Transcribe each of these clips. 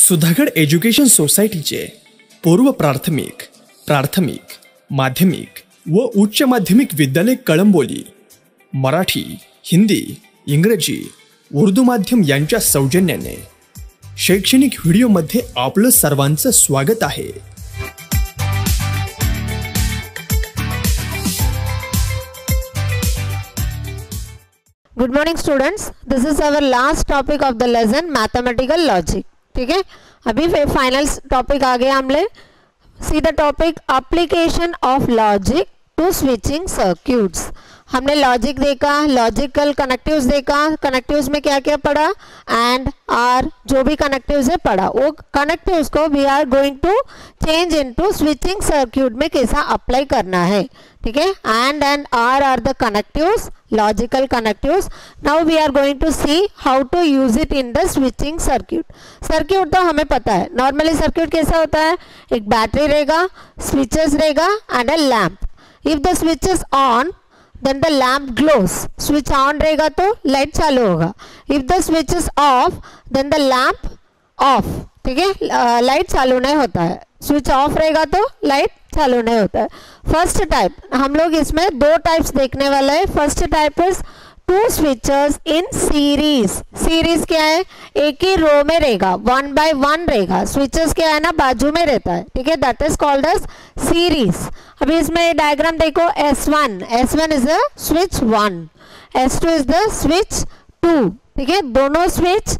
Sudhagad education सोसायटीचे पूर्व प्राथमिक प्राथमिक माध्यमिक व उच्च माध्यमिक विद्यालय कळंबोली मराठी हिंदी इंग्रजी उर्दू माध्यम यांच्या सौजन्याने शैक्षणिक व्हिडिओमध्ये आपलं सर्वांचं स्वागत आहे good morning students this is our last topic of the lesson mathematical logic ठीक है अभी फाइनल टॉपिक आ गया हमले see the topic application of logic to switching circuits हमने लॉजिक देखा लॉजिकल कनेक्टिव्स देखा कनेक्टिव्स में क्या क्या पढ़ा एंड आर जो भी कनेक्टिव्स है पढ़ा वो कनेक्टिव्स को we are going to change into switching circuit में कैसा अप्लाई करना है ठीक है and and or or the connectives logical connectives now we are going to see how to use it in the switching circuit circuit to hame pata hai normally circuit kaisa hota hai ek battery rahega switches rahega and a lamp if the switch is on then the lamp glows switch on rahega to light chalu hoga if the switch is off then the lamp off ठीक है light chalu nahi hota hai switch off rahega to light चालू नहीं होता है first type हम लोग इसमें दो टाइप्स देखने वाले हैं first type is two switchers in series series क्या है एक ही रो में रहेगा वन बाय वन रहेगा स्विचर्स क्या है ना बाजू में रहता है ठीक है that is called as series अभी इसमें डायग्राम देखो S one S one is the switch one S two is the switch two ठीक है दोनों स्विच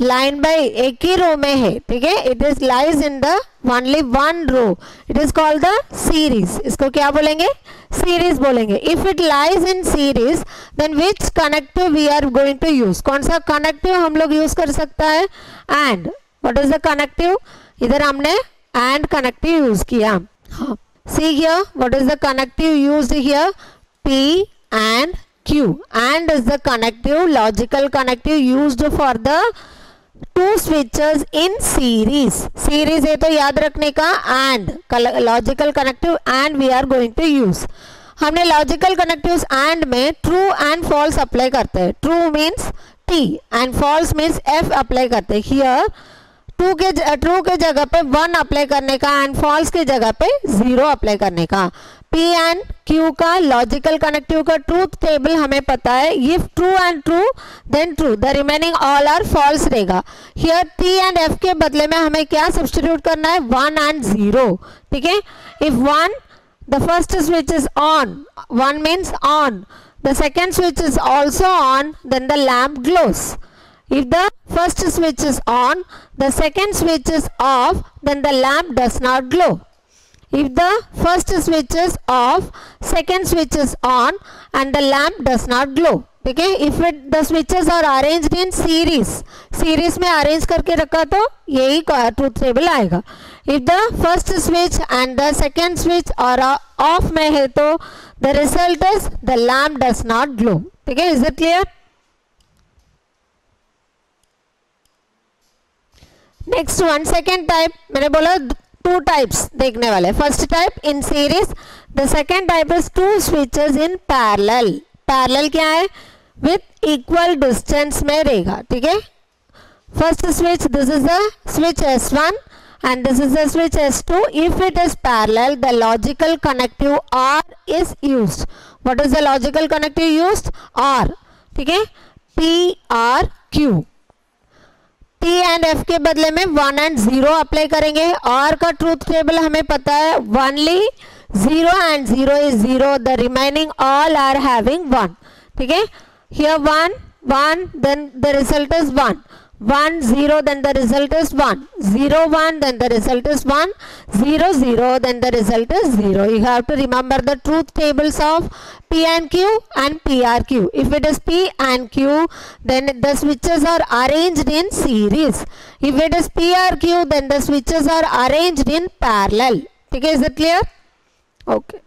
लाइन बाय एक ही रो में है ठीक है it is lies in the only one row it is called the series इसको क्या बोलेंगे सीरीज बोलेंगे if it lies in series then which connective we are going to use कौन सा कनेक्टिव हम लोग यूज कर सकता है and what is the connective इधर हमने एंड कनेक्टिव यूज किया सी हाँ. Here what is the connective use here P and q and is the connective logical connective used for the two switches in series series है तो याद रखने का and logical connective and we are going to use हमने logical connective and में true and false apply करते हैं true means T and false means F apply करते हैं हियर टू के ट्रू के जगह पे वन अप्लाई करने का एंड फॉल्स के जगह पे जीरो अप्लाई करने का पी एंड क्यू का लॉजिकल कनेक्टिव का ट्रूथ टेबल हमें पता है if true and true then true the remaining all are false रहेगा हियर टी एंड एफ के बदले में हमें क्या सब्सटीट्यूट करना है वन एंड जीरो ठीक है if one the first switch is on one means on the second switch is also on then the lamp glows If the first switch is on, the second switch is off, then the lamp does not glow. If the first switch is off, second switch is on and the lamp does not glow. Okay, if it, the switches are arranged in series, series में arrange करके रखा तो यही truth table आएगा If the first switch and the second switch are off में है तो the result is the lamp does not glow. ठीक है, is it clear? Next one second type मैंने बोला टू टाइप्स देखने वाले first type in series the second type is two switches in parallel parallel क्या है विथ इक्वल डिस्टेंस में रहेगा ठीक है first switch this is the switch S one and this is the switch S two if it is parallel the logical connective or is use what is the logical connective use or ठीक है P or Q T and F के बदले में one and zero apply करेंगे और का truth table हमें पता है only zero and zero is zero the remaining all are having one ठीक है here one one then the result is one 1 0 then the result is 1 0 1 then the result is 1 0 0 then the result is 0 you have to remember the truth tables of p and q and prq if it is p and q then the switches are arranged in series if it is prq then the switches are arranged in parallel okay is it clear okay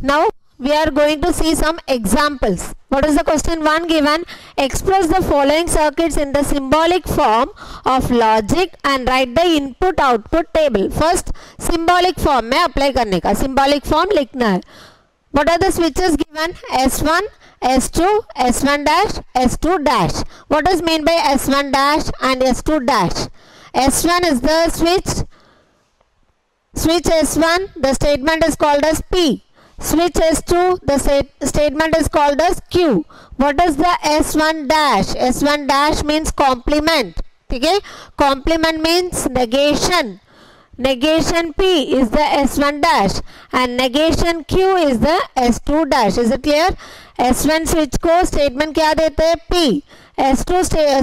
now we are going to see some examples. What is the question 1 given? Express the following circuits in the symbolic form of logic and write the input output table. First symbolic form में apply करने का symbolic form लिखना है what are the switches given s1 s2 s1 dash s2 dash what is mean by s1 dash and s2 dash s1 is the switch switch s1 the statement is called as p Switch S2, the statement is called as Q. What is the S1 dash? S1 dash means complement. Okay? Complement means negation. Negation P is the S1 dash and negation Q is the S2 dash. Is it clear? S1 switch को statement क्या देते हैं P. S2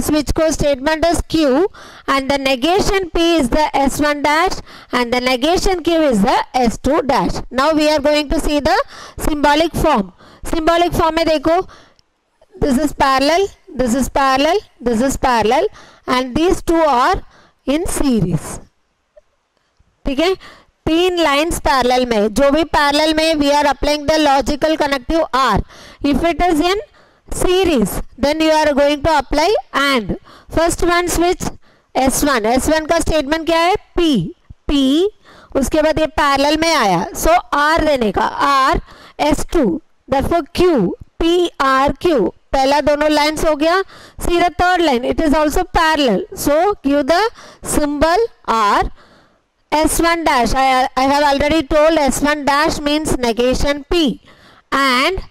switch code statement is Q and the negation P is the S1 dash and the negation Q is the S2 dash. Now we are going to see the symbolic form. Symbolic form में देखो this is parallel, this is parallel, this is parallel and these two are in series. ठीक है तीन lines parallel में जो भी parallel में we are applying the logical connective or if it is in series then you are going to apply and first one switch s1 s1 का statement क्या है p p उसके बाद ये parallel में आया so r देने का r s2 therefore q p r q पहला दोनों lines हो गया see the third line it is also parallel so give the symbol r s1 dash i i have already told s1 dash means negation p and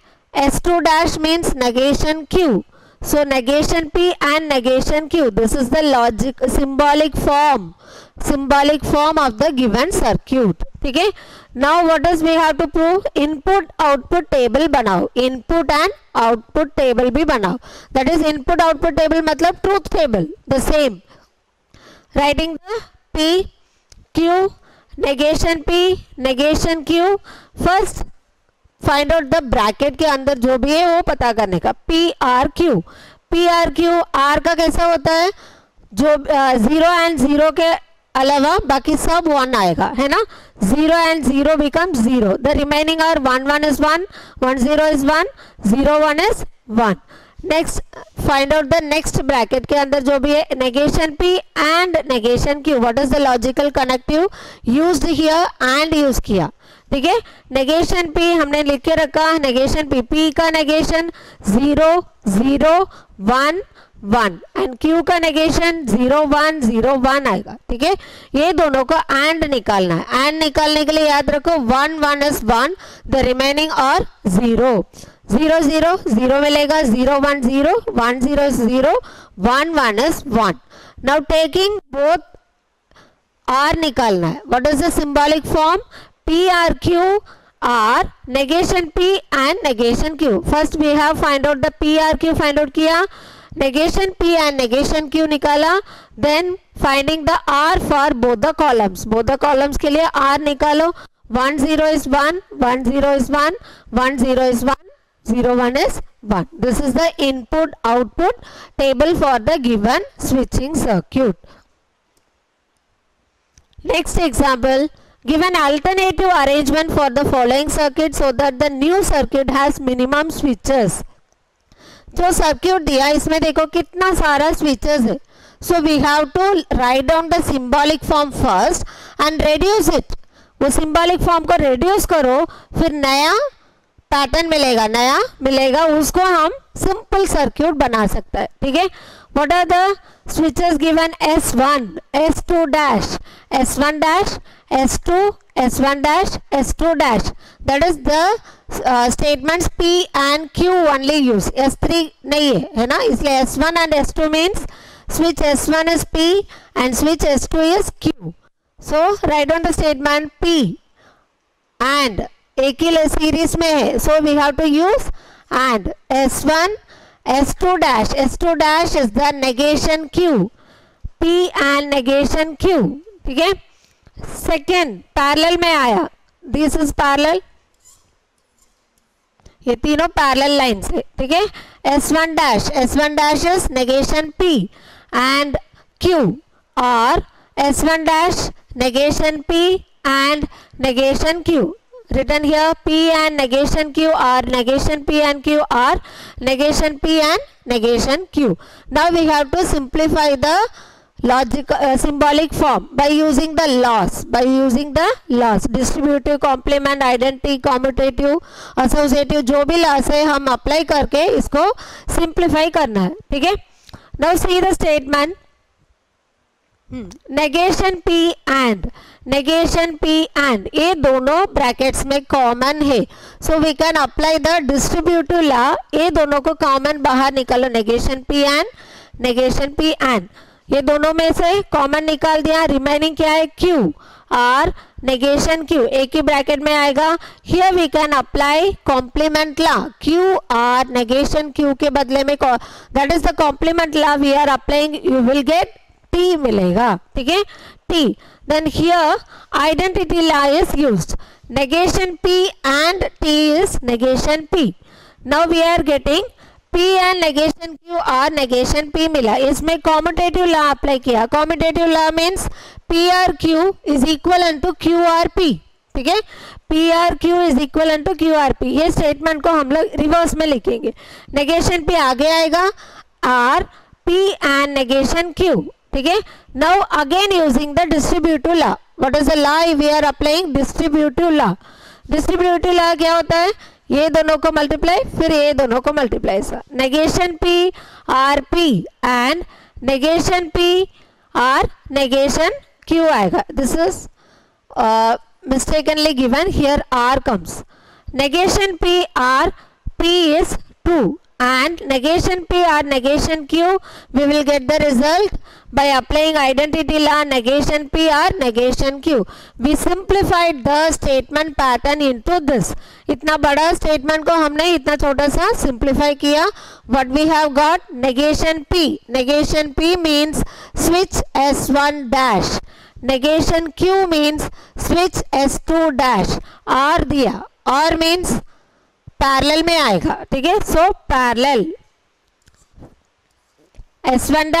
S2 dash means negation Q. So negation P and negation Q. This is the logic symbolic form. Symbolic form of the given circuit. Okay. Now what is we have to prove? Input output table बनाओ. Input and output table भी बनाओ. That is input output table मतलब truth table. The same. Writing the P, Q, negation P, negation Q. First find out the bracket के अंदर जो भी है वो पता करने का P or Q P or Q or का कैसा होता है जो जीरो एंड जीरो के अलावा बाकी सब वन आएगा है ना zero and zero become zero the remaining are one one is one one zero is one zero one is one next find out the next bracket के अंदर जो भी है negation P and negation Q what is the logical connective used here and use किया ठीक है negation P हमने लिख के रखा नेगेशन पी पी का negation zero zero one one and Q का negation zero one zero one आएगा ठीक है ये दोनों को एंड निकालना है एंड निकालने के लिए याद रखो one one is one the remaining और जीरो जीरो जीरो जीरो मिलेगा zero one zero one zero zero one one is one now taking both or निकालना है what is the symbolic form p r q are negation p and negation q first we have find out the p r q find out kiya negation p and negation q निकाला then finding the r for both the columns both the columns के लिए r निकालो one zero is one one zero is one one zero is one zero one is one this is the input output table for the given switching circuit next example Give an alternative arrangement for the following circuit so that the new circuit has minimum switches. जो circuit दिया इसमें देखो कितना सारा switches है so we have to write down the symbolic form first and reduce it वो symbolic form को reduce करो फिर नया पैटर्न मिलेगा नया मिलेगा उसको हम सिंपल सर्क्यूट बना सकता है ठीक है what are the switches given s1 s2 dash s1 dash s2 s1 dash s2 dash that is the uh, statements p and q only use s3 nahi hai hai na isliye s1 and s2 means switch s1 is p and switch s2 is q so write down the statement p and एक ही series में है so we have to use and s1 S2 dash. S2 dash is the negation Q. P and negation Q. ठीक है second parallel में आया this is parallel ये तीनों पैरेलल लाइन से ठीक है S one dash S one dash is negation P and Q और S one dash negation P and negation Q written here p and negation q or negation p and q or negation p and negation q now we have to simplify the logic uh, symbolic form by using the laws by using the laws distributive complement identity commutative associative jo bhi laws hai hum apply karke isko simplify karna hai theek hai now see the statement hmm. negation p and negation P and ये दोनों brackets में common है so we can apply the distributive law ये दोनों को common बाहर निकालो negation P and negation P and ये दोनों में से कॉमन निकाल दिया रिमेनिंग क्या है क्यू और नेगेशन क्यू एक ही ब्रैकेट में आएगा here we can apply complement law Q or negation Q के बदले में that is the complement law we are applying you will get T मिलेगा ठीक है T then here identity lie is used negation p and t is negation p now we are getting p and negation q are negation p mila isme commutative law apply kiya commutative law means p r q is equivalent to q r p ठीक है P or Q is equal to Q or P ये statement को हम लोग reverse में लिखेंगे negation P आगे आएगा or P and negation Q ठीक है now again using the distributive law what is the law we are applying distributive law distributive law क्या होता है ये दोनों को मल्टीप्लाई फिर ये दोनों को multiply sir negation P or P and negation P or negation Q आएगा this is mistakenly given here or comes negation P or P is T and negation P or negation Q, we will get the result by applying identity law negation P or negation Q. We simplified the statement pattern into this. itna bada statement ko humne itna chota sa simplify kiya What we have got negation P. Negation P means switch S1 dash. Negation Q means switch S2 dash. R diya R means parallel में आएगा ठीक है so parallel S1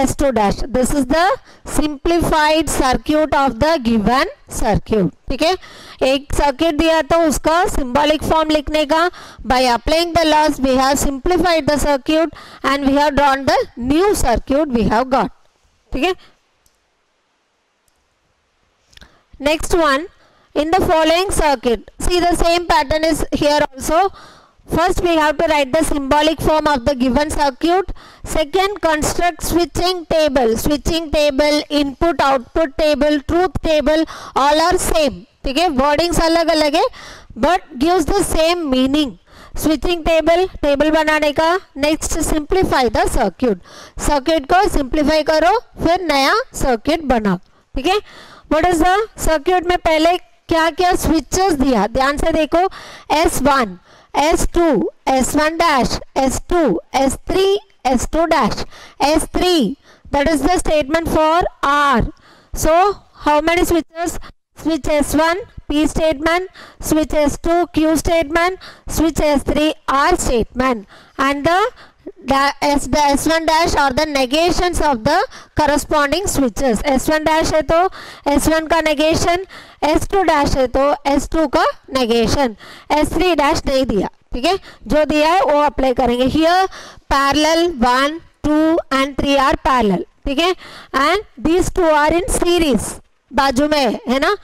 S two dash this is the simplified circuit of the given circuit ठीक है एक circuit दिया तो उसका सिंबॉलिक फॉर्म लिखने का by applying the laws we have simplified the circuit and we have drawn the new circuit we have got ठीक है next one in the following circuit. See the same pattern is here also. First we have to write the symbolic form of the given circuit. Second construct switching table. Switching table, input output table, truth table all are same. theek hai wordings alag alag hai but gives the same meaning switching table table बनाने का next simplify the circuit circuit को simplify करो फिर नया circuit बनाओ ठीक है what is the circuit में पहले क्या क्या स्विचेस दिया ध्यान से देखो S1, S2, S1 dash, S2, S3, S2 dash, S3. That is the statement for R. So how many switches? Switch S1, P statement, switch S2, Q statement, switch S3, R statement. And the as the s1 dash are the negations of the corresponding switches s1 dash है तो s1 का negation s2 dash है तो s2 का negation s3 dash नहीं दिया ठीक है जो दिया है वो अप्लाई करेंगे here parallel one two and three are parallel ठीक है and these two are in series बाजू में है ना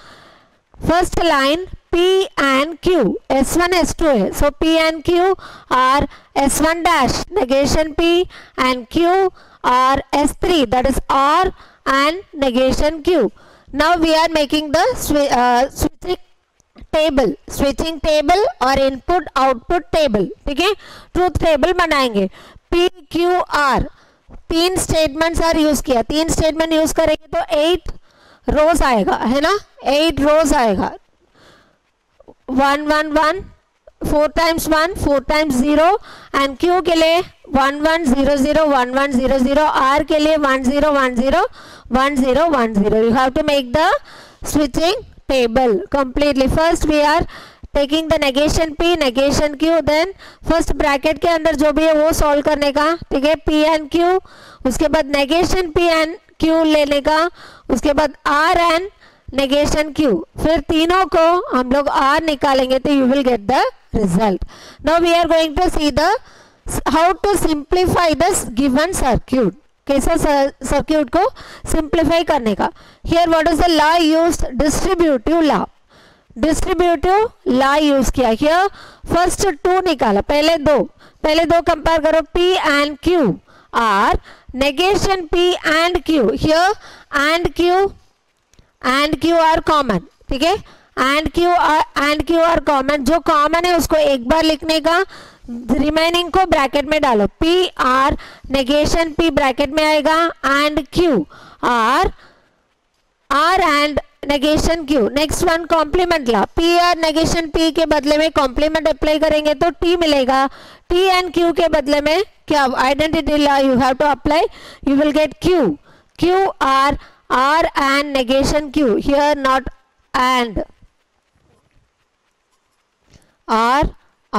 first line P and Q. S1, S2 है. So P and Q are S1 dash negation P and Q are S3 that is R and negation Q. Now we are making the uh, switching table switching table और input output table ठीक है truth table बनाएंगे P Q R तीन statements are use किया तीन statement use करेंगे तो eight rows आएगा है ना एट रोज आएगा one one one four times one four times zero and Q के लिए one one zero zero one one zero zero R के लिए one zero one zero one zero one zero you have to make the switching table completely first we are taking the negation P negation Q then first bracket के अंदर जो भी है वो solve करने का ठीक है पी एन क्यू उसके बाद नेगेशन पी एन क्यू लेने का उसके बाद आर एंड नेगेशन क्यू फिर तीनों को हम लोग आर निकालेंगे तो you will get the result now we are going to see the how to simplify this given circuit कैसा सर्क्यूट को सिंप्लीफाई करने का here what is the law use distributive law distributive law use किया here first two निकाला पहले दो पहले दो कंपेयर करो P and Q or negation P and Q here and Q and Q are common ठीक है and Q are and Q are common जो कॉमन है उसको एक बार लिखने का रिमाइनिंग को ब्रैकेट में डालो P or negation P bracket में आएगा and Q or R and negation Q next one complement law P or negation P के बदले में कॉम्प्लीमेंट अप्लाई करेंगे तो टी मिलेगा टी एंड क्यू के बदले में क्या identity law you have to apply you will get Q Q or or and negation q here not and or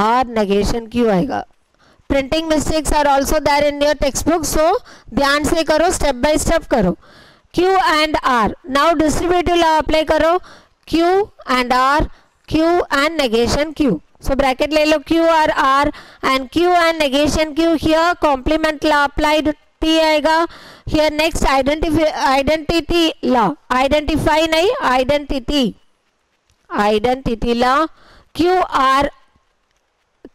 or negation q आएगा printing mistakes are also there in your text book so ध्यान से करो step by step करो Q and R now distributive law apply करो Q and R Q and negation Q so bracket ले लो Q R R and Q and negation Q here complement law applied P आएगा here next identify identity law identify नहीं identity identity law Q R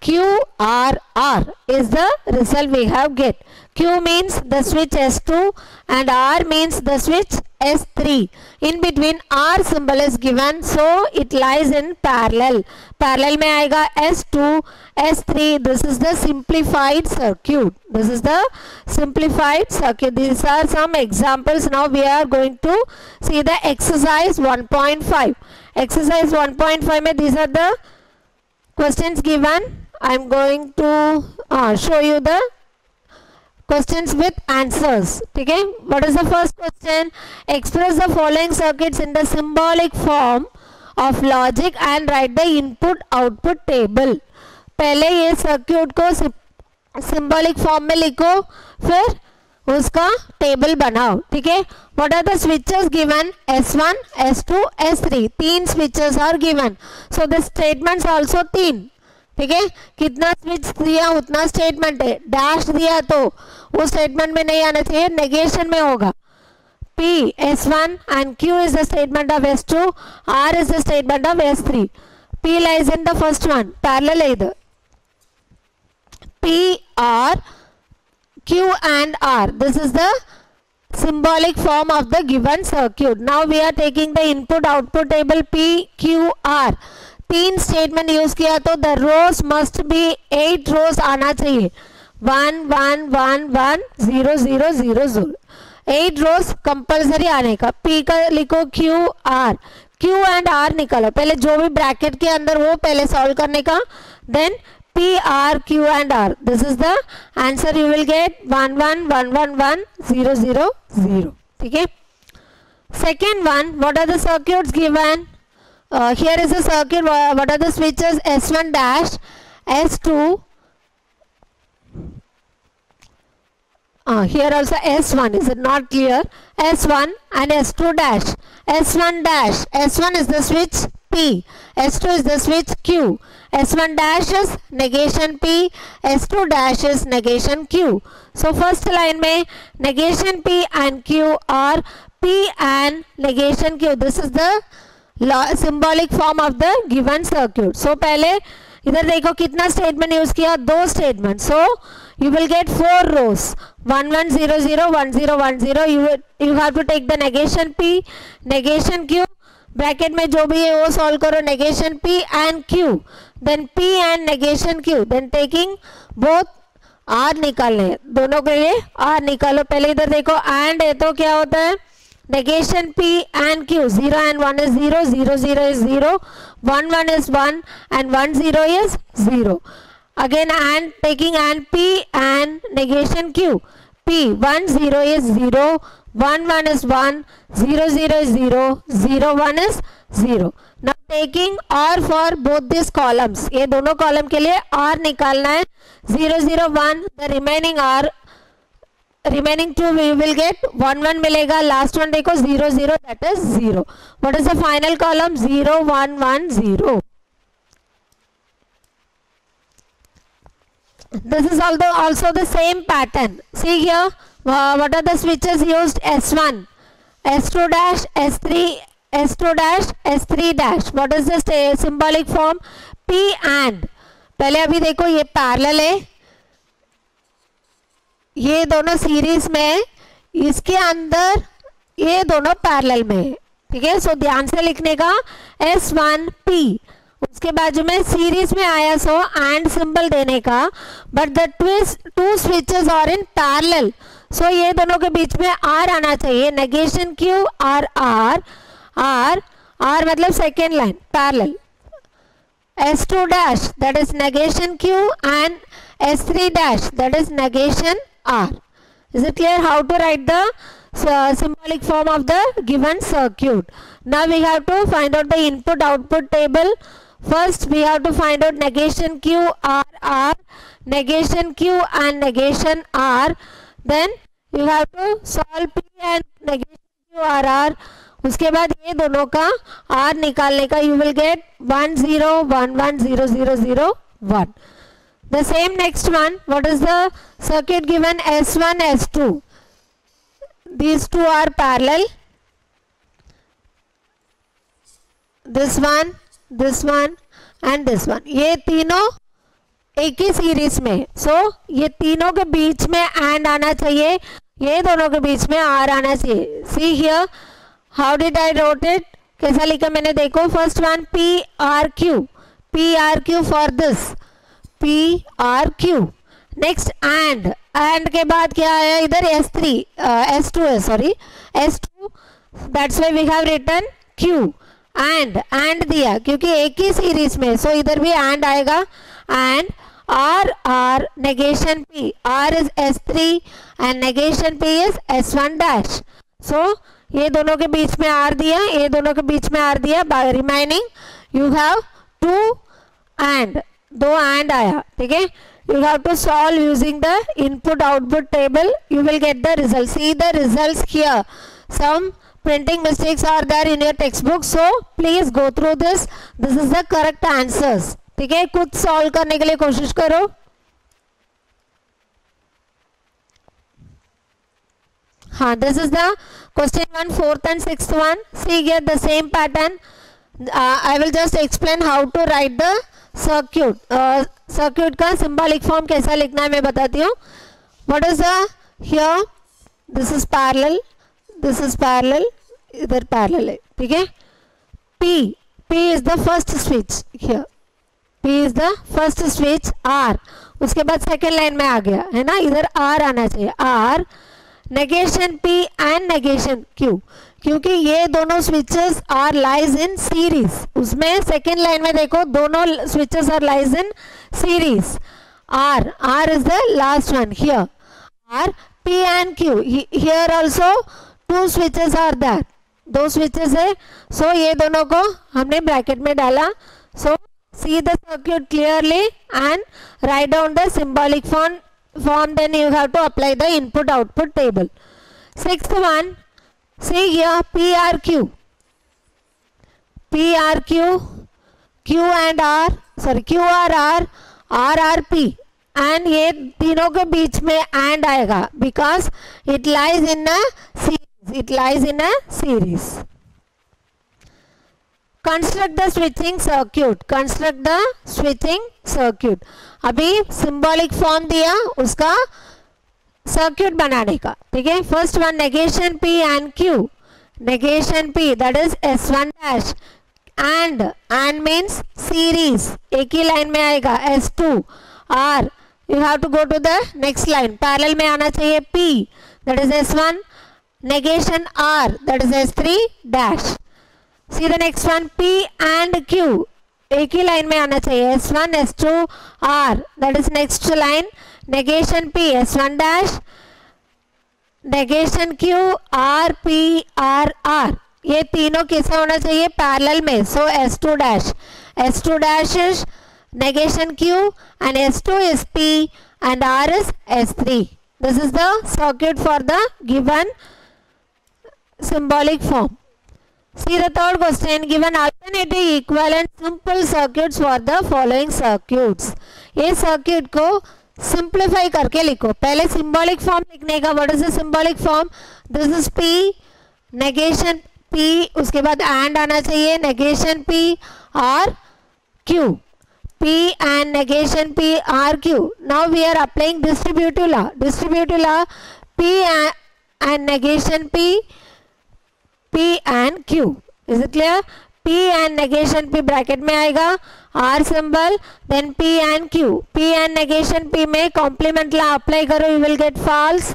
QRR is the result we have get. Q means the switch S2 and R means the switch S3. In between R symbol is given so it lies in parallel. Parallel may aega S2, S3. This is the simplified circuit. This is the simplified circuit. These are some examples. Now we are going to see the exercise 1.5. Exercise 1.5 may these are the questions given. I am going to uh, show you the questions with answers okay what is the first question express the following circuits in the symbolic form of logic and write the input output table पहले ये circuit को symbolic form में लिखो फिर उसका table बनाओ ठीक है what are the switches given S1, S2, S3 तीन switches are given so the statements also तीन ठीक है कितना स्विच दिया उतना स्टेटमेंट है डैश दिया तो वो स्टेटमेंट में नहीं आना चाहिए नेगेशन में होगा P S1 and Q is the statement of S2, R is the statement of S3. P lies in the first one, parallel either. P, R, Q and R. This is the symbolic form of the given circuit. Now we are taking the input output table P, Q, R. तीन statement use किया तो the rows must be eight rows आना चाहिए one one one one zero zero zero zero eight rows compulsory आने का P का लिखो Q R Q and R निकालो पहले जो भी ब्रैकेट के अंदर वो पहले सॉल्व करने का then P or Q and R this is the answer you will get one one one one one zero zero zero ठीक है second one what are the circuit given uh, here is a circuit what are the switches s1 dash s2 uh, here also s1 is it not clear s1 and s2 dash s1 dash s1 is the switch p s2 is the switch q s1 dash is negation p s2 dash is negation q so first line may negation p and q are p and negation q this is the symbolic form of the given circuit so पहले इधर देखो कितना statement use किया दो statement so you will get four rows one one zero zero one zero one zero you have to take the negation P negation Q bracket में जो भी है वो सॉल्व करो negation P and Q then P and negation Q then taking both or निकालने दोनों के लिए आर निकालो पहले इधर देखो एंड है तो क्या होता है negation p and q 0 and 1 is 0 0 0 is 0 1 1 is 1 and 1 0 is 0 again and taking and p and negation q p 1 0 is 0 1 1 is 1 0 0 is 0 0 1 is 0 now taking r for both these columns ये दोनों column के लिए r निकालना है 0 0 1 the remaining r remaining two we will get one one मिलेगा last one देखो zero zero that is zero what is the final column zero one one zero this is also also the same pattern see here uh, what are the switches used s1 s2 dash s3 s2 dash s3 dash what is the symbolic form p and पहले अभी देखो ये parallel है ये दोनों series में है इसके अंदर ये दोनों पैरेलल में है ठीक है सो ध्यान से लिखने का एस वन पी उसके बाजू में सीरीज में आया सो एंड सिंबल देने का but the twist two switches are in parallel so ये दोनों के बीच में आर आना चाहिए negation Q or R R R मतलब second line parallel S two dash that is negation Q and S three dash that is negation R. Is it clear how to write the uh, symbolic form of the given circuit? Now we have to find out the input output table. First we have to find out negation Q, R, R, negation Q and negation R. Then we have to solve P and negation Q, R, R. उसके बाद ये दोनों का R निकालने का you will get one zero one one zero zero zero one the same next one what is the circuit given s1 s2 these two are parallel this one this one and this one ye tino एक ही series में so so, ये तीनों के बीच में and आना चाहिए ये दोनों के बीच में आर आना चाहिए see here how did I written it कैसा लिखा मैंने देखो first one P or Q P or Q for this P or Q next and and के बाद क्या आया इधर एस थ्री एस टू है sorry S two that's way we have written Q and and दिया क्योंकि एक ही सीरीज में सो so इधर भी एंड आएगा and or R negation P R is S three and negation P is S one dash so ये दोनों के बीच में आर दिया ये दोनों के बीच में आर दिया remaining you have to and दो एंड आया ठीक है you have to solve using the input output table you will get the result see the results here some printing mistakes are there in your textbook so please go through this this is the correct answers ठीक है खुद solve करने के लिए कोशिश करो हाँ this is the question one fourth and six one see get the same pattern I will just explain how to write the circuit circuit uh, का सिंबॉलिक फॉर्म कैसा लिखना है मैं बताती हूँ what is here this is parallel this is parallel इधर parallel है ठीक है P P is the first switch here P is the first switch or उसके बाद सेकेंड लाइन में आ गया है ना इधर आर आना चाहिए R negation P and negation Q क्योंकि ये दोनों switches are lies in series उसमें सेकेंड लाइन में देखो दोनों switches are lies in series or R is the last one here or P and Q here also two switches are there दो switches है so so ये दोनों को हमने ब्रैकेट में डाला so see the circuit clearly and write down the symbolic form form then you have to apply the input output table six one से यह P or Q P or Q Q and R sorry Q or R R R P and ये तीनों के बीच में and आएगा because it lies in series it lies in a series construct the switching circuit construct the switching circuit अभी symbolic form दिया उसका circuit बनाने का ठीक है first one negation P and Q negation P that is S one dash and and means series एक ही line में आएगा S two or you have to go to the next line parallel में आना चाहिए P that is S one negation R that is S three dash see the next one P and Q एक ही line में आना चाहिए S one S two or that is next line negation p s1 dash negation q r p r r ये तीनों कैसे होना चाहिए पैरेलल में so S two dash S two dash is negation Q and S two is P and R is S three this is the circuit for the given symbolic form see the third question given alternative equal simple circuits for the following circuits ये circuit को simplify करके लिखो पहले symbolic form लिखने का what is the symbolic form this is P negation P उसके बाद and आना चाहिए negation P or Q P and negation P or Q now we are applying distributive law distributive law P and negation P P and Q is it clear P and negation P bracket में आएगा or symbol then P and Q P and negation P में complement law apply करो you will get false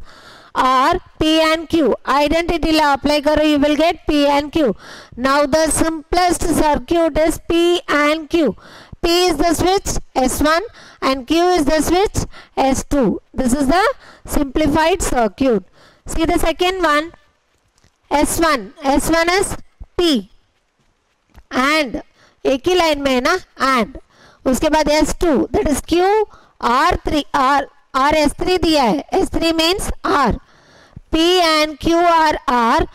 or p and q identity law apply karo you will get p and q now the simplest circuit is p and q p is the switch s1 and q is the switch s2 this is the simplified circuit see the second one s1 s1 is p and एक ही line में है ना and उसके बाद S two that is Q R three or R S three दिया है S three means R P and Q or R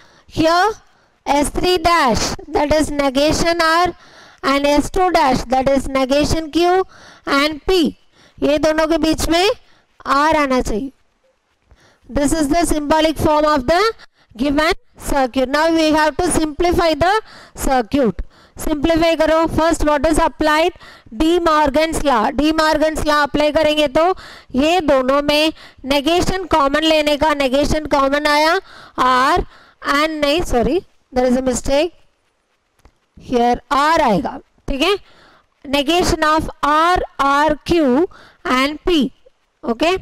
S three dash that is negation R and S two dash that is negation Q and P ये दोनों के बीच में or आना चाहिए this is the symbolic form of the given circuit now we have to simplify the circuit simplify करो first what is applied De Morgan's law De Morgan's law apply करेंगे तो ये दोनों में नेगेशन कॉमन लेने का नेगेशन कॉमन आया or and नहीं sorry there is a mistake here or आएगा ठीक है negation of R or Q and P okay okay?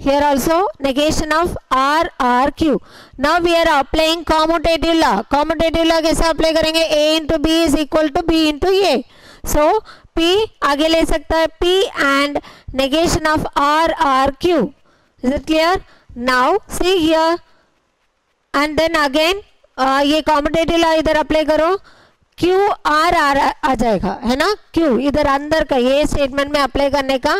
Here also negation of R R Q. Now we are applying commutative law. Commutative law kaise apply karenge A into B is equal to B into A. So P आगे ले सकता है P and negation of R R Q. Is it clear? Now see here and then again uh, ये commutative law इधर apply करो. q r r आ जाएगा है ना q इधर अंदर का ये स्टेटमेंट में अप्लाई करने का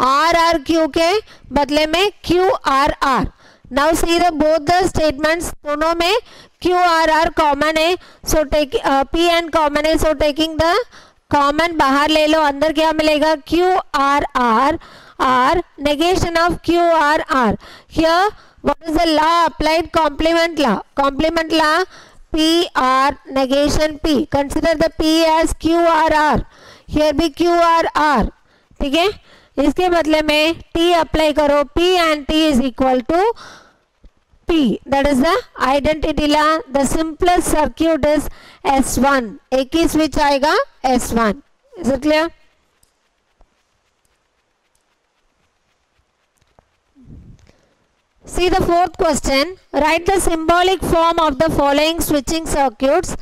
आर आर क्यू के बदले में Q or R now see the both the statements दोनों में क्यू आर आर कॉमन है so take P in common है सो टेकिंग द कॉमन बाहर ले लो अंदर क्या मिलेगा Q or R or negation of Q or R here what is the law applied complement law complement law P or negation P consider the P as Q or R here B Q or R ठीक है इसके बदले में T apply करो P and T is equal to P. That is the identity law. The simplest circuit is S1. एक ही switch आएगा S1. Is it clear? See the fourth question. Write the symbolic form of the following switching circuits.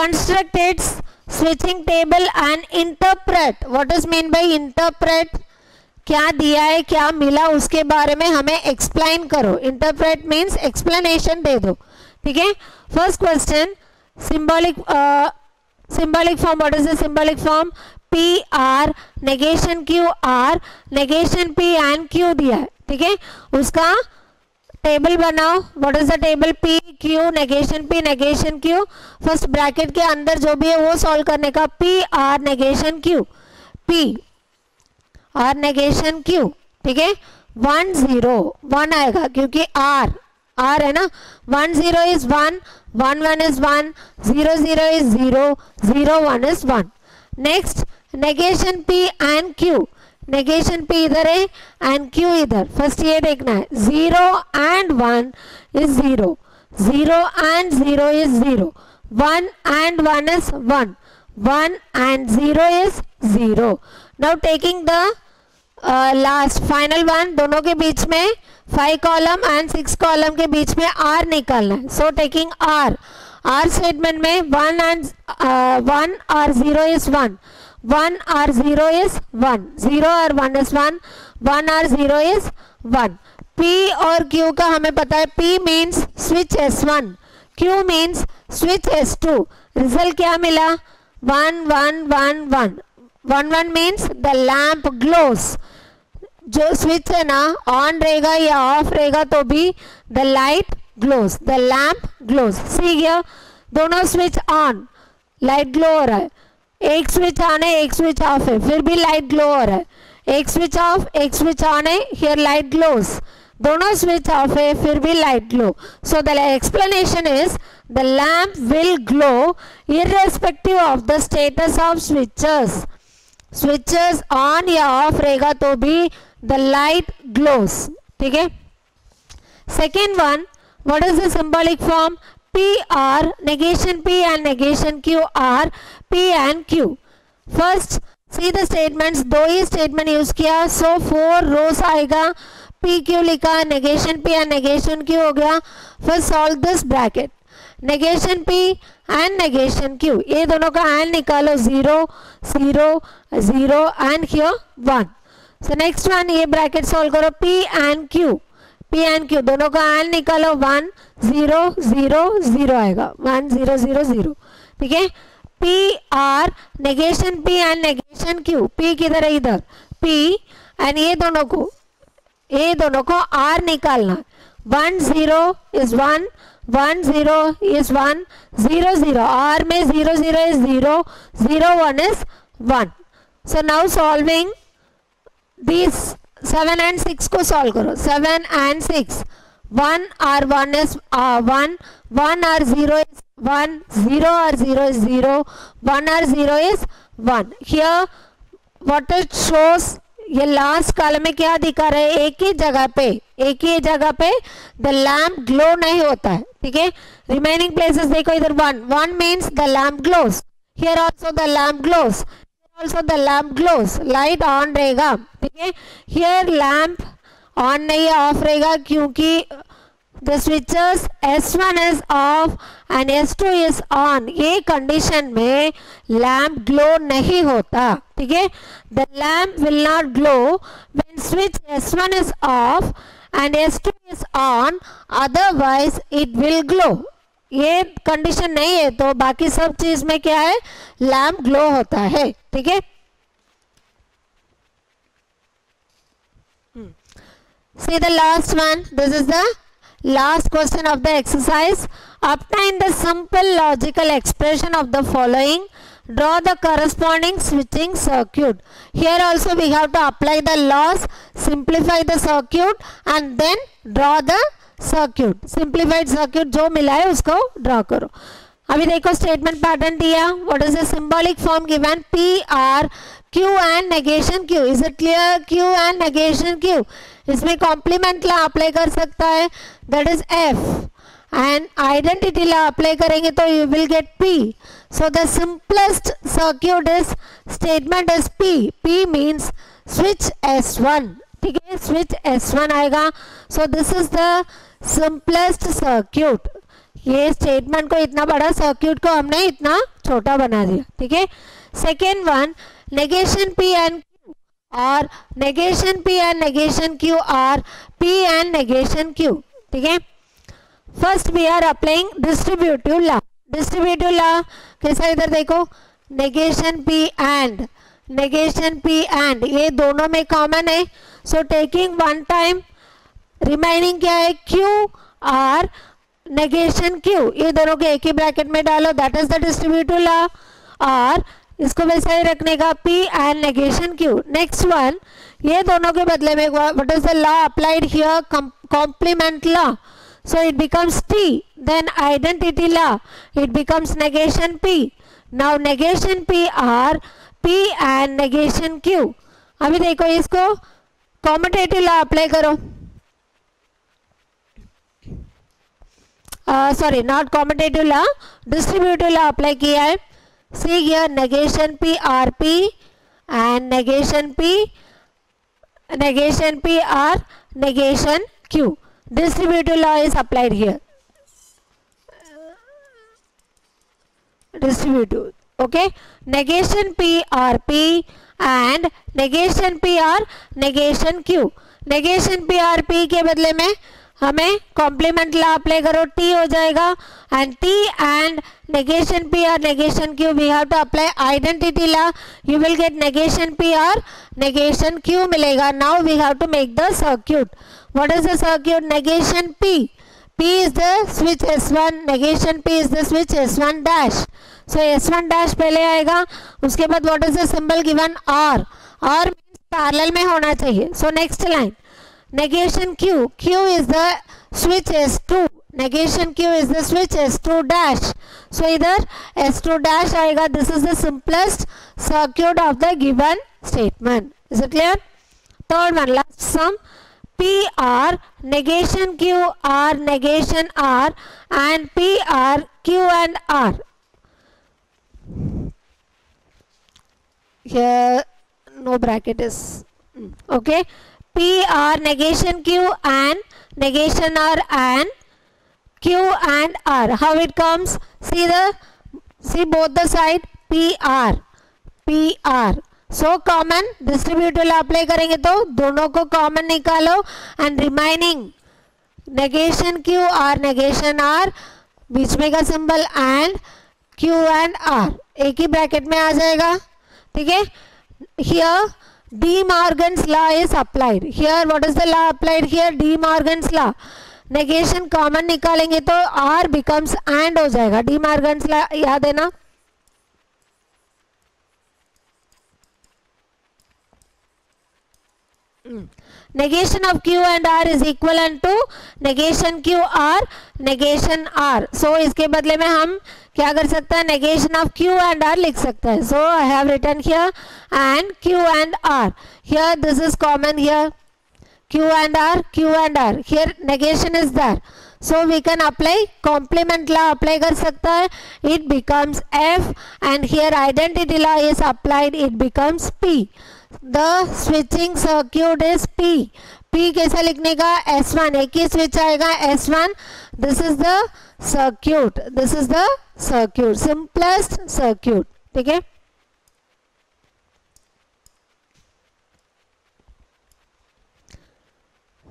Construct its switching table and interpret. What is mean by interpret? क्या दिया है क्या मिला उसके बारे में हमें एक्सप्लेन करो इंटरप्रेट मीन्स एक्सप्लेनेशन दे दो ठीक है first question symbolic symbolic form what is the symbolic form P R negation Q R negation P and Q दिया है ठीक है उसका टेबल बनाओ what is the table P Q negation P negation Q first bracket के अंदर जो भी है वो सॉल्व करने का P R negation Q P और नेगेशन क्यू ठीक है वन जीरो वन आएगा क्योंकि आर आर है ना one zero is one one one is one zero zero is zero zero one is one next negation p and q negation p इधर है and Q इधर first ये देखना है zero and one is zero zero and zero is zero one and one is one one and zero is zero now taking the last final one दोनों के बीच में five column and six column के बीच में or निकालना है so taking or or statement में one and one or zero is one one or zero is one zero or one is one one or zero is one p और Q का हमें पता है p means switch S one q means switch S two result क्या मिला one one one one one one means the lamp glows जो switch है ना ऑन रहेगा या ऑफ रहेगा तो भी the light glows the lamp glows see गया दोनों स्विच ऑन लाइट ग्लो हो रहा है एक स्विच ऑन है एक स्विच ऑफ है फिर भी लाइट ग्लो हो रहा है एक स्विच ऑफ एक स्विच ऑन है हियर लाइट ग्लोस दोनों स्विच ऑफ है फिर भी light glow so the explanation is the lamp will glow irrespective of the status of switches switches on या ऑफ रहेगा तो भी द लाइट ग्लोस ठीक है second one what is the symbolic form p or negation p and negation q or p and q first see the statement दो ही statement use किया so four rows आएगा P Q लिखा negation p and negation q हो गया first solve this bracket negation p and negation q ये दोनों का एंड निकालो zero zero zero and q one so next one ये ब्रैकेट सॉल्व करो p and q p and q दोनों का एंड निकालो वन जीरो जीरो जीरो आएगा वन जीरो जीरो जीरो ठीक है p or negation p and negation Q P किधर है इधर पी एंड ये दोनों को ये दोनों को आर निकालना one zero is one one zero is one zero zero or में zero zero is zero zero one is one so now solving this seven and six को सॉल्व करो seven and six one or one is one one or zero is one zero or zero is zero one or zero is one here what is shows ये last काल में क्या दिखा रहे एक ही जगह पे एक ही जगह पे द लैम्प ग्लो नहीं होता है ठीक है रिमेनिंग प्लेसेस देखो इधर one one means the lamp glows here also the lamp glows also the lamp glows light on रहेगा ठीक है हियर लैम्प ऑन नहीं है ऑफ रहेगा क्योंकि the switches S one is off and S two is on ये condition में lamp glow नहीं होता ठीक है the lamp will not glow when switch S one is off and S2 is on, otherwise it will glow. ये condition नहीं है तो बाकी सब चीज में क्या है लैम्प ग्लो होता है ठीक है see the last one this is the last question of the exercise अपना in the simple logical expression of the following draw the corresponding switching circuit Here also we have to apply the laws, simplify the circuit and then draw the circuit simplified circuit जो मिला है उसको draw करो अभी देखो statement pattern दिया what is the symbolic form given p or q and negation q is it clear q and negation q इसमें complement law apply कर सकता है that is F and identity law apply करेंगे तो you will get p So the simplest circuit is statement is P. P means switch S1. ठीक है switch S1 आएगा so this is the simplest circuit ये statement को इतना बड़ा circuit को हमने इतना छोटा बना दिया ठीक है second one negation P q और negation P and negation Q or P and negation Q ठीक है first we are applying distributive law distributive law कैसा इधर देखो negation p and negation p and ये दोनों में कॉमन है so taking one time remaining क्या है क्यू आर नेगेशन क्यू ये दोनों के एक ही ब्रैकेट में डालो that is the distributor law और इसको वैसा ही रखने का p and negation q next one ये दोनों के बदले में what is the law applied here complement law So it becomes T. Then identity law. It becomes negation P. Now negation P r P and negation Q. अभी देखो इसको commutative law apply करो sorry not commutative law distributive law apply किया है see here negation p or p and negation p negation p or negation q distributive law is applied here distributive okay negation p or p and negation p or negation q negation p or p ke badle mein हमें complement law apply करो T हो जाएगा and T and negation p or negation q we have to apply identity law you will get negation p or negation q मिलेगा now we have to make the circuit What is the circuit negation P? P is the switch S1 negation P is the switch S1 dash. So S1 dash pehle aayega uske baad what is the symbol given R? R means parallel mein hona chahiye So next line negation Q. Q is the switch S2. negation q is the switch s2 dash so either s2 dash aayega this is the simplest circuit of the given statement is it clear third one last some PR negation Q R negation R and PR Q and R. Here no bracket is mm, okay. PR negation Q and negation R and Q and R. How it comes? See the see both the side PR PR so common distributor law apply करेंगे तो दोनों को common निकालो and remaining negation q or negation R बीच में का symbol and q and R एक ही bracket में आ जाएगा ठीक है here De Morgan's law is applied here what is the law applied here De Morgan's law negation common निकालेंगे तो आर बिकम्स एंड हो जाएगा डी मार्गन्स लॉ याद है ना negation of q and r is equivalent to negation q r negation r so iske badle mein hum kya kar sakte hain negation of q and r likh sakte hain so I have written here and q and r here this is common here q and r q and r here negation is there so we can apply complement law apply kar sakta hai it becomes f and here identity law is applied it becomes p the switching circuit is p p कैसा लिखने का S one एक ही switch आएगा S one this is the circuit this is the circuit simplest circuit ठीक है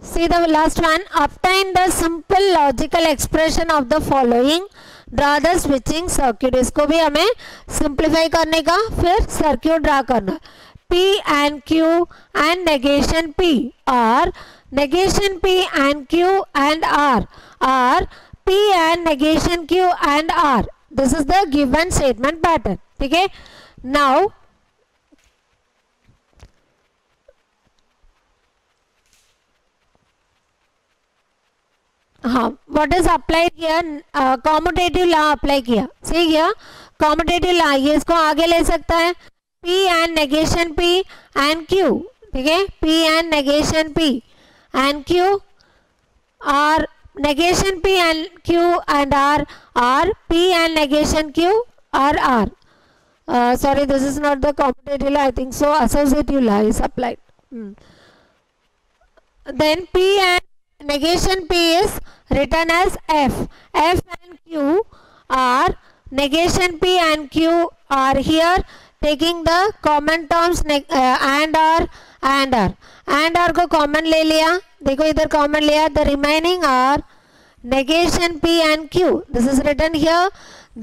See the last one. Obtain the simple logical expression of the following. Draw the switching circuit. इसको भी हमें simplify करने का फिर सर्क्यूट ड्रा करना है P and Q and negation P or negation P and Q and R or P and negation Q and R. This is the given statement pattern. Okay. Now हाँ what is apply किया commutative law apply किया सही किया commutative law ये इसको आगे ले सकता है P and negation P and Q. Okay, P and negation P and Q are negation P and Q and R P and negation Q R. Uh, sorry, this is not the commutative law. I think so. Associative law is applied. Hmm. Then P and negation P is written as F. F and Q are negation P and Q are here taking the common terms and R and R and R को common ले लिया देखो इधर common लिया the remaining R negation p and q this is written here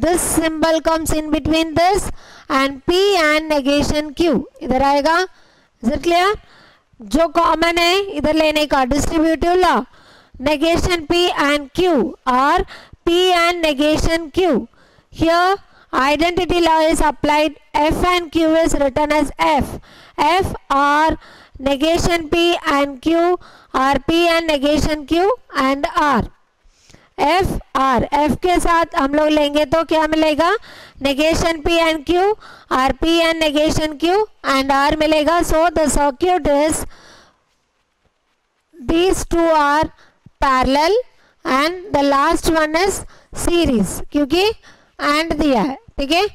this symbol comes in between this and p and negation q इधर आएगा is it clear जो common है इधर लेने का distributive law negation p and q or p and negation q here Identity law is applied. F and Q is written as F. F are negation P and Q R P and negation Q and R. F or F के साथ हम लोग लेंगे तो क्या मिलेगा negation p and q or p and negation q and R मिलेगा so the circuit is these two are parallel and the last one is series क्योंकि एंड दिया है ठीक है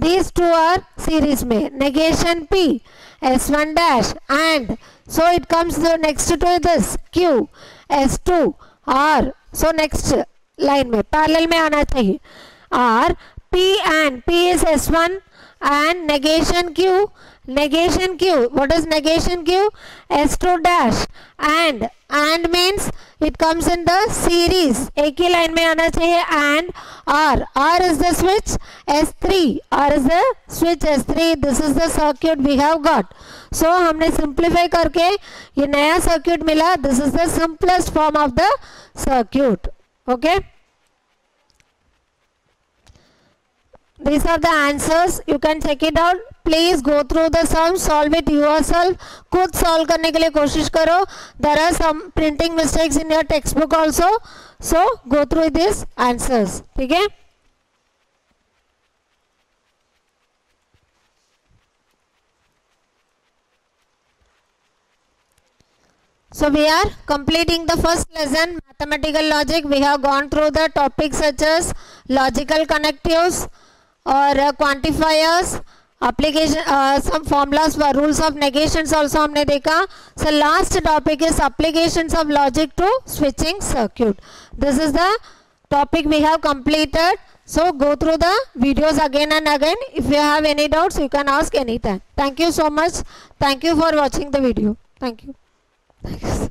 दिस टू आर सीरीज में negation p S one dash and so it comes the next to this q S two or so next line में parallel में आना चाहिए R p and p S S one and negation q negation q what is negation q s to dash and and means it comes in the series ek ही line में आना चाहिए and r r is the switch s3 r is the switch s3 this is the circuit we have got so humne simplify karke ye naya circuit mila this is the simplest form of the circuit okay these are the answers you can check it out please go through the sum solve it yourself खुद solve करने के लिए कोशिश करो there are some printing mistakes in your textbook also so go through this answers ठीक है So we are completing the first lesson mathematical logic. We have gone through the topics such as logical connectives or uh, quantifiers, Application uh, some formulas for rules of negations also hamne dekha. So last topic is applications of logic to switching circuit. This is the topic we have completed. So go through the videos again and again. If you have any doubts, you can ask anytime. Thank you so much. Thank you for watching the video. Thank you.